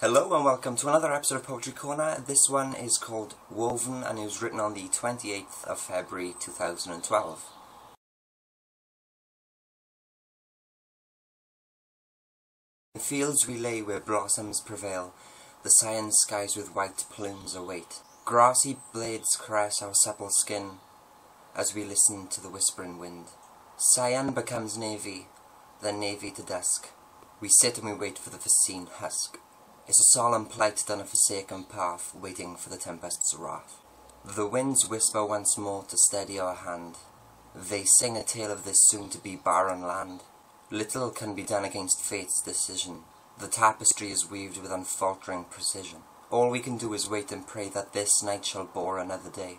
Hello and welcome to another episode of Poetry Corner. This one is called Woven and it was written on the 28th of February 2012. In fields we lay where blossoms prevail, the cyan skies with white plumes await. Grassy blades caress our supple skin as we listen to the whispering wind. Cyan becomes navy, then navy to dusk. We sit and we wait for the foreseen husk. It's a solemn plight down a forsaken path, waiting for the tempest's wrath. The winds whisper once more to steady our hand. They sing a tale of this soon-to-be barren land. Little can be done against fate's decision. The tapestry is weaved with unfaltering precision. All we can do is wait and pray that this night shall bore another day.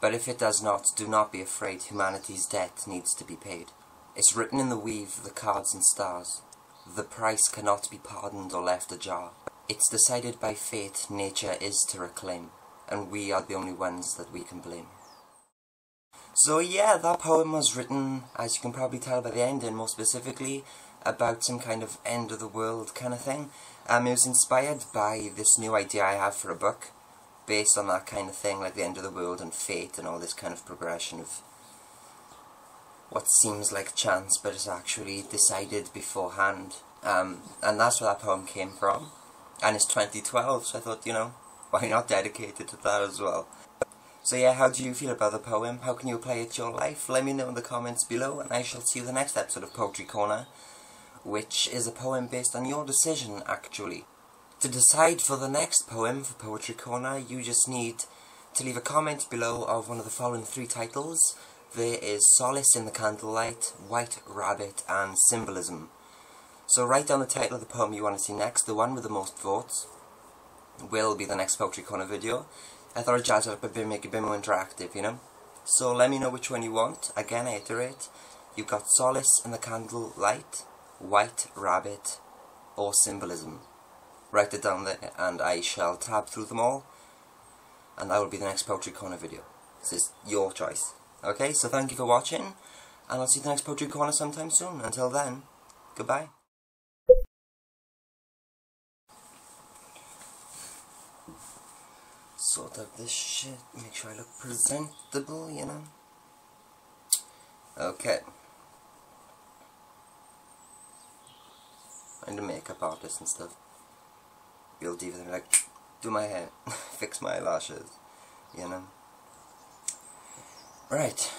But if it does not, do not be afraid, humanity's debt needs to be paid. It's written in the weave, the cards and stars. The price cannot be pardoned or left ajar. It's decided by fate nature is to reclaim, and we are the only ones that we can blame. So yeah, that poem was written, as you can probably tell by the ending, more specifically, about some kind of end of the world kind of thing. Um, it was inspired by this new idea I have for a book, based on that kind of thing, like the end of the world and fate and all this kind of progression of what seems like chance, but is actually decided beforehand. Um, and that's where that poem came from and it's 2012 so I thought you know why not dedicate it to that as well? So yeah how do you feel about the poem? How can you apply it to your life? Let me know in the comments below and I shall see you the next episode of Poetry Corner which is a poem based on your decision actually. To decide for the next poem for Poetry Corner you just need to leave a comment below of one of the following three titles. There is Solace in the Candlelight, White Rabbit and Symbolism so write down the title of the poem you want to see next. The one with the most votes will be the next Poetry Corner video. I thought I'd jazz it up a bit, make it a bit more interactive, you know? So let me know which one you want. Again, I iterate. You've got Solace in the Candle Light, White Rabbit, or Symbolism. Write it down there and I shall tab through them all. And that will be the next Poetry Corner video. This is your choice. Okay, so thank you for watching. And I'll see you the next Poetry Corner sometime soon. Until then, goodbye. Sort out this shit, make sure I look presentable, you know? Okay. I'm a makeup artist and stuff. Do them like, do my hair, fix my lashes, you know? Right.